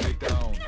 Stay down.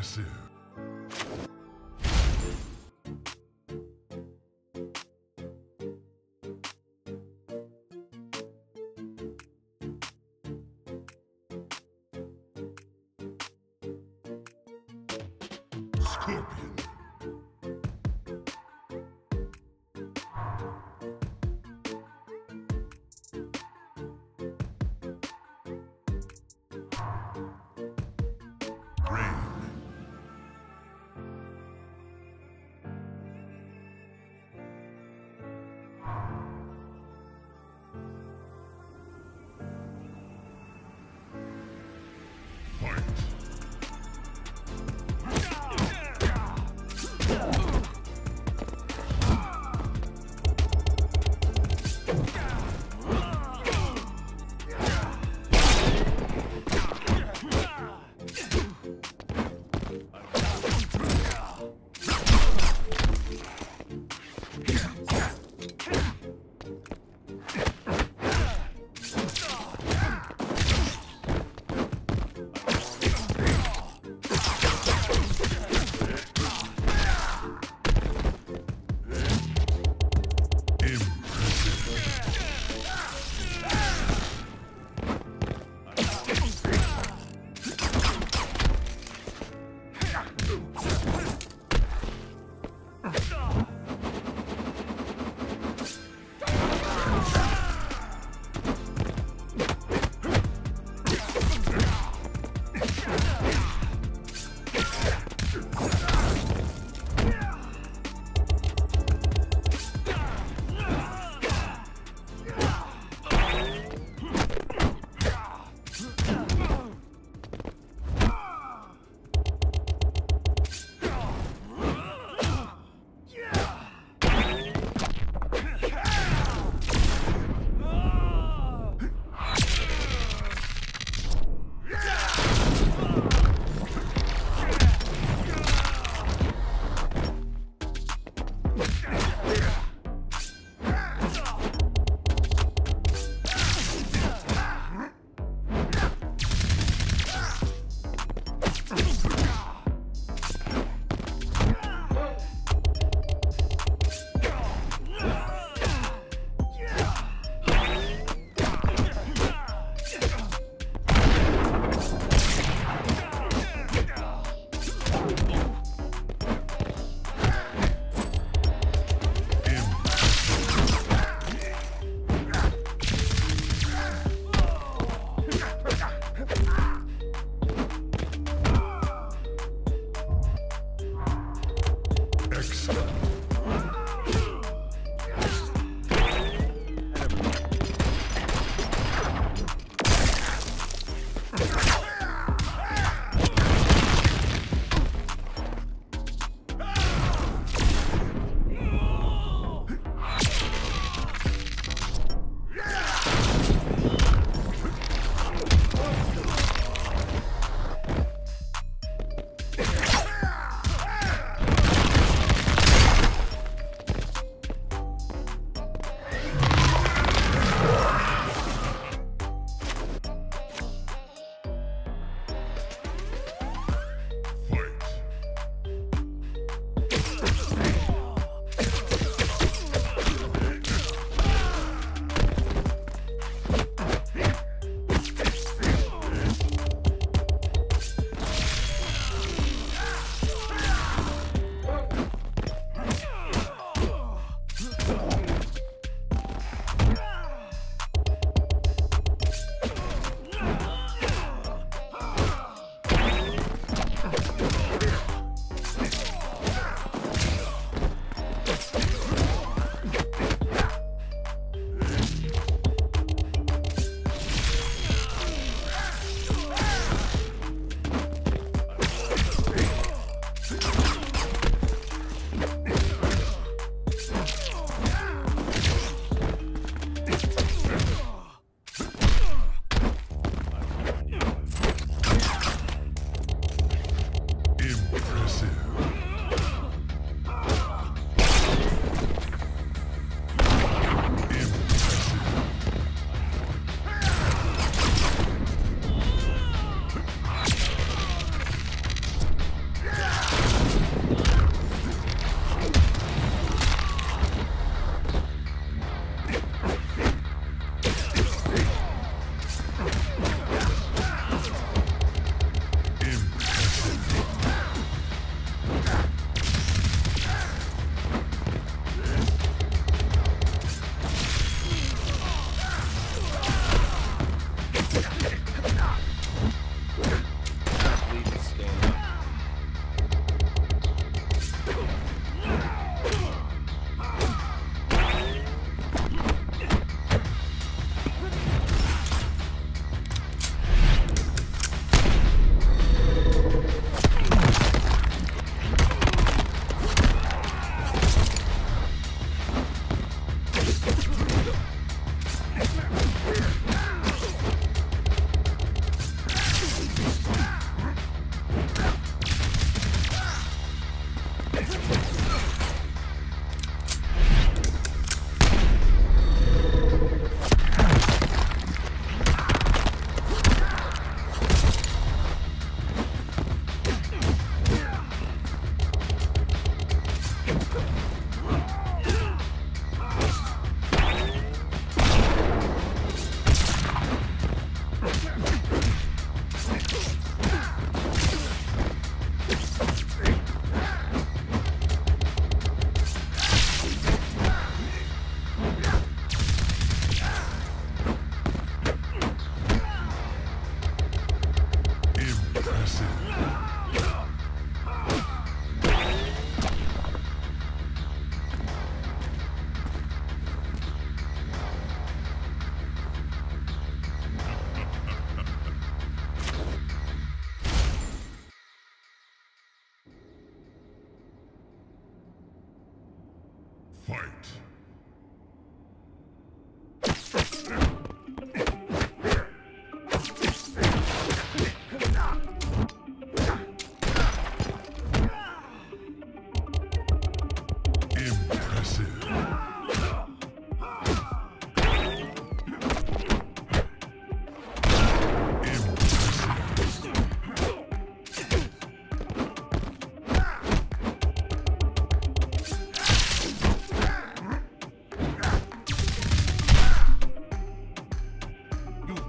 Impressive. Scorpion.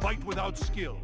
Fight without skill.